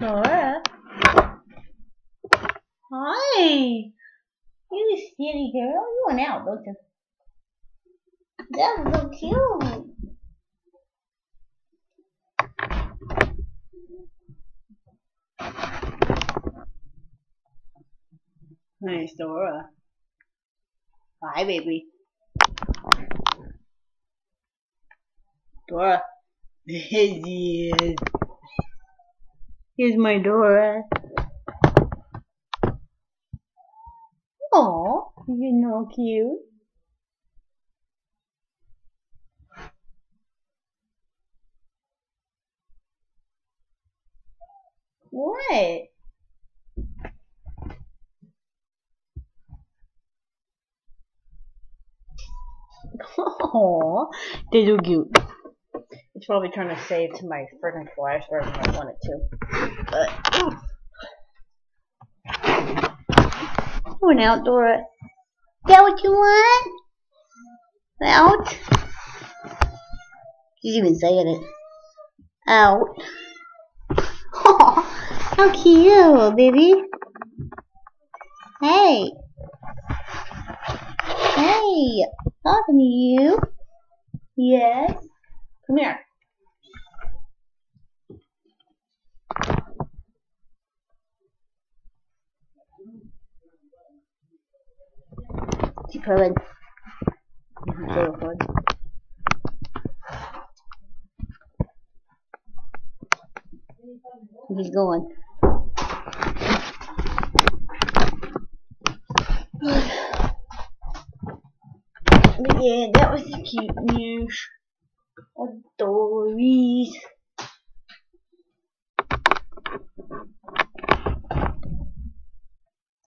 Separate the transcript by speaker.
Speaker 1: Nora. Hi. You silly girl. You went out, don't you? That was so cute. Nice, Dora. Hi, baby. Dora. Is. Here's my Dora. Oh, you know cute. What? Oh, they do cute. Probably trying to save to my freaking flash when I want it to. But, oof. Going uh, out, Dora. That what you want? Out? She's even saying it. Out. How cute, baby. Hey. Hey, talking to you. Yes. Come here. Keep. So fun. He's going. yeah, that was the cute news. Stories.